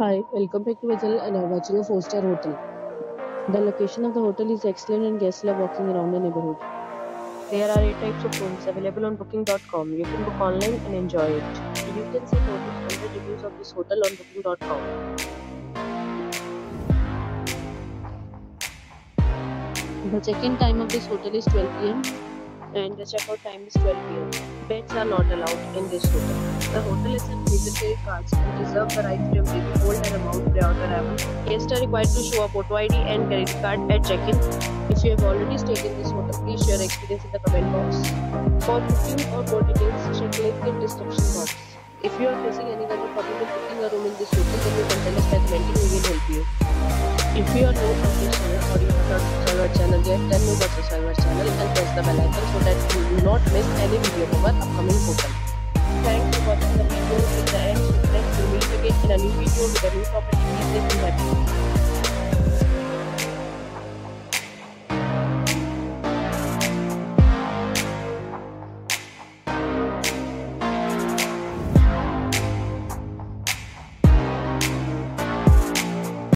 Hi, welcome back to my and I'm watching a 4-star hotel. The location of the hotel is excellent and guests love walking around the neighborhood. There are 8 types of rooms available on booking.com. You can book online and enjoy it. You can see more than 100 reviews of this hotel on booking.com. The check-in time of this hotel is 12 pm and the checkout time is 12 pm. Pets are not allowed in this hotel. The hotel accepts major credit cards and the right to temporarily hold an amount prior to arrival. Guests are required to show a photo ID and credit card at check-in. If you have already stayed in this hotel, please share your experience in the comment box. For booking or more details, check link in description box. If you are facing any kind of problem booking a room in this hotel, then you can tell us by commenting. We will help you. If you are not subscribed our channel yet, then you must subscribe our channel and press the bell icon so that you do not miss any video of our upcoming hotel. Thanks for watching the video till the end. So next we'll meet again in a new video with a new property. Be safe and happy.